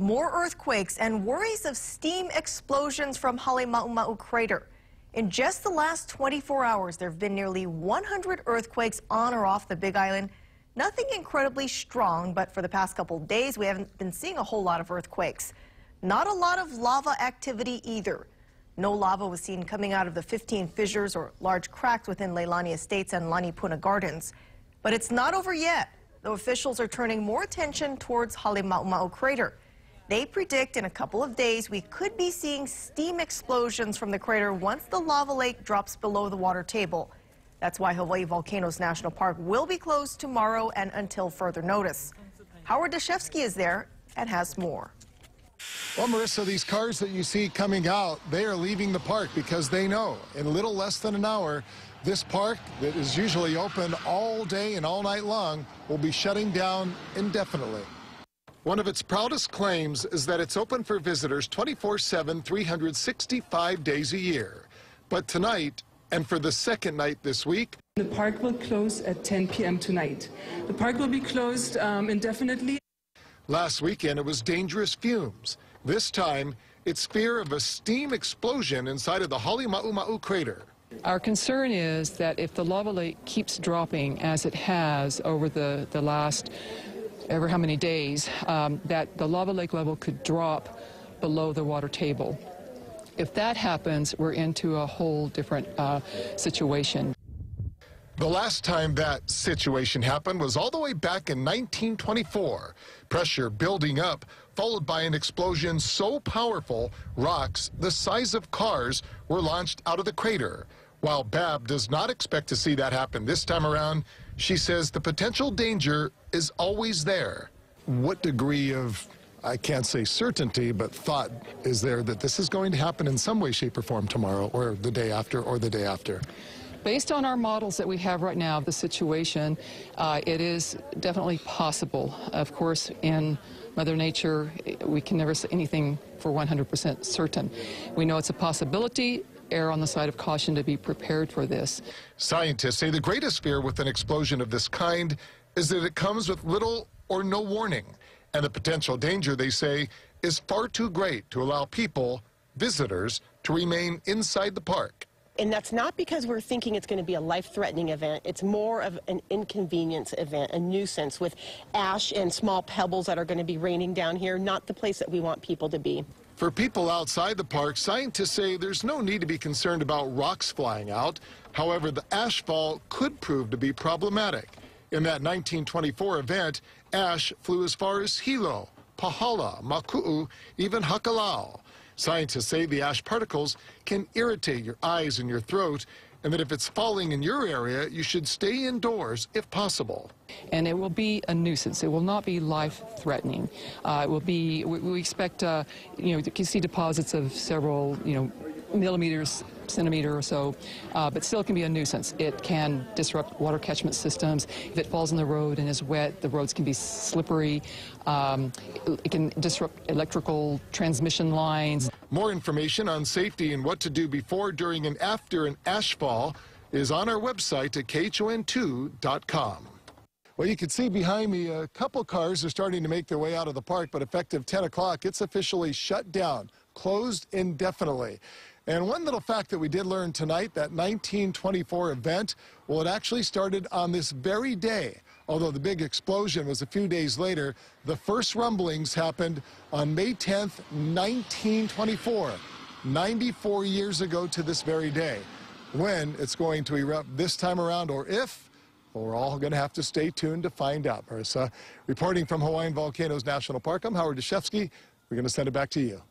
More earthquakes and worries of steam explosions from Halemaumau crater. In just the last 24 hours, there have been nearly 100 earthquakes on or off the Big Island. Nothing incredibly strong, but for the past couple days, we haven't been seeing a whole lot of earthquakes. Not a lot of lava activity either. No lava was seen coming out of the 15 fissures or large cracks within Leilani Estates and Lanipuna Gardens. But it's not over yet, though officials are turning more attention towards Halemaumau crater. They predict in a couple of days we could be seeing steam explosions from the crater once the lava lake drops below the water table. That's why Hawaii Volcanoes National Park will be closed tomorrow and until further notice. Howard Dashevsky is there and has more. Well, Marissa, these cars that you see coming out, they are leaving the park because they know in a little less than an hour, this park that is usually open all day and all night long will be shutting down indefinitely. One of its proudest claims is that it's open for visitors 24-7, 365 days a year. But tonight, and for the second night this week, the park will close at 10 p.m. tonight. The park will be closed um, indefinitely. Last weekend, it was dangerous fumes. This time, it's fear of a steam explosion inside of the Halemaumau crater. Our concern is that if the lava lake keeps dropping as it has over the, the last ever how many days, um, that the lava lake level could drop below the water table. If that happens, we're into a whole different uh, situation. The last time that situation happened was all the way back in 1924. Pressure building up, followed by an explosion so powerful, rocks the size of cars were launched out of the crater. While Babb does not expect to see that happen this time around, she says the potential danger is always there. What degree of, I can't say certainty, but thought is there that this is going to happen in some way, shape, or form tomorrow, or the day after, or the day after? Based on our models that we have right now of the situation, uh, it is definitely possible. Of course, in Mother Nature, we can never say anything for 100% certain. We know it's a possibility, err on the side of caution to be prepared for this. Scientists say the greatest fear with an explosion of this kind is that it comes with little or no warning. And the potential danger, they say, is far too great to allow people, visitors, to remain inside the park. And that's not because we're thinking it's going to be a life-threatening event. It's more of an inconvenience event, a nuisance with ash and small pebbles that are going to be raining down here, not the place that we want people to be. For people outside the park, scientists say there's no need to be concerned about rocks flying out. However, the ashfall could prove to be problematic. In that 1924 event, ash flew as far as Hilo, Pahala, Maku'u, even Hakalau. Scientists say the ash particles can irritate your eyes and your throat, and that if it's falling in your area, you should stay indoors if possible. And it will be a nuisance. It will not be life-threatening. Uh, it will be, we, we expect, uh, you know, to see deposits of several, you know, millimeters, centimeter or so, uh, but still can be a nuisance. It can disrupt water catchment systems. If it falls in the road and is wet, the roads can be slippery. Um, it can disrupt electrical transmission lines. More information on safety and what to do before, during, and after an ashfall is on our website at khon2.com. Well, you can see behind me a couple cars are starting to make their way out of the park, but effective 10 o'clock, it's officially shut down, closed indefinitely. And one little fact that we did learn tonight, that 1924 event, well, it actually started on this very day. Although the big explosion was a few days later, the first rumblings happened on May 10th, 1924, 94 years ago to this very day. When it's going to erupt this time around, or if, well, we're all going to have to stay tuned to find out. Marissa, reporting from Hawaiian Volcanoes National Park, I'm Howard Dashevsky. We're going to send it back to you.